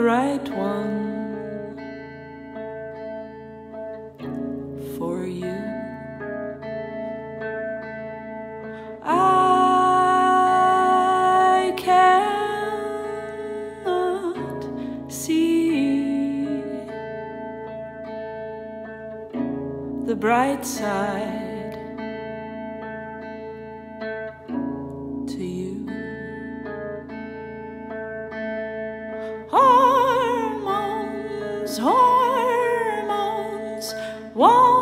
right one for you. I cannot see the bright side Hormones, hormones,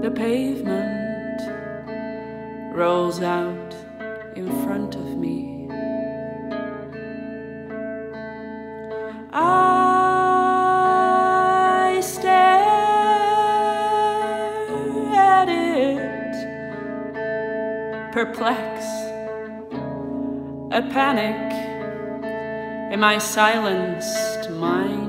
the pavement rolls out in front of me. I stare at it perplexed, a panic in my silenced mind.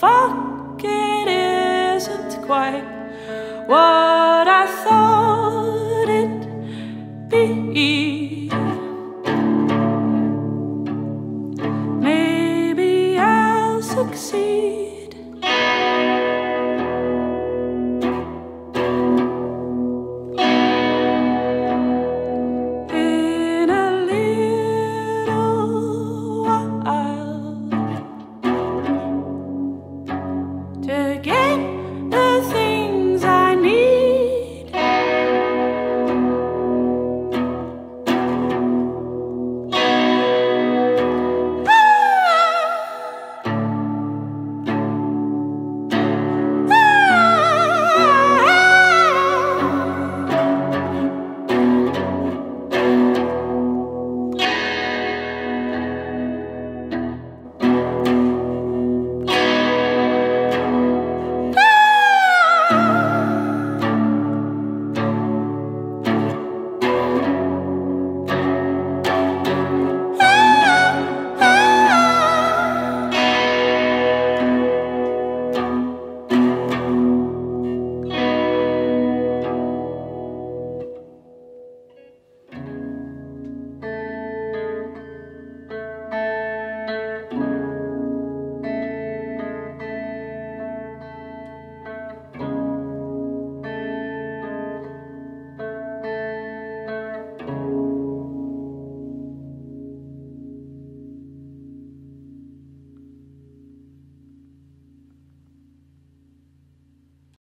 Fuck it isn't quite what I thought it'd be. Maybe I'll succeed.